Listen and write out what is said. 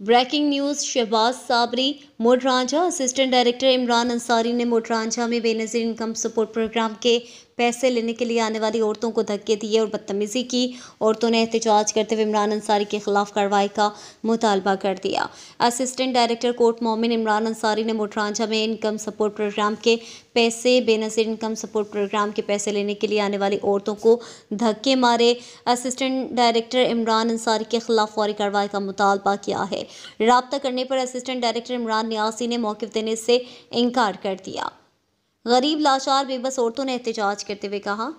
Breaking news Shahbaz Sabri मोटरांझा assistant director Imran Ansari ने मोटरांझा में बेनज़ीर इनकम सपोर्ट प्रोग्राम के पैसे लेने के लिए आने वाली औरतों को धक्के दिए और बदतमीज़ी की। औरतों ने एहतजाज करते हुए इमरान अंसारी के खिलाफ कार्रवाई का मुतालबा कर दिया। असिस्टेंट डायरेक्टर कोर्ट मोमिन इमरान अंसारी ने मोटरांझा में इनकम सपोर्ट प्रोग्राम के पैसे, बेनज़ीर इनकम सपोर्ट प्रोग्राम के पैसे लेने के लिए आने वाली औरतों को धक्के मारे। असिस्टेंट डायरेक्टर इमरान अंसारी के खिलाफ फौरी कार्रवाई का मुतालबा किया है। रबता करने पर असिस्टेंट डायरेक्टर इमरान न्यासी ने मौके देने से इनकार कर दिया। गरीब, लाचार, बेबस औरतों ने एहतजाज करते हुए कहा